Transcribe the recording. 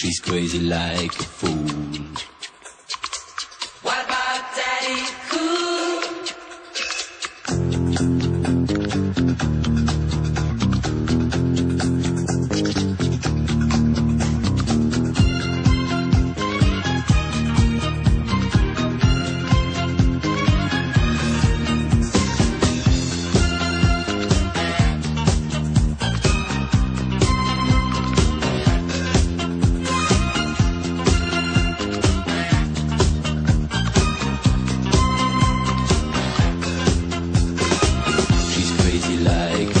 She's crazy like a fool. What about Daddy Cool? like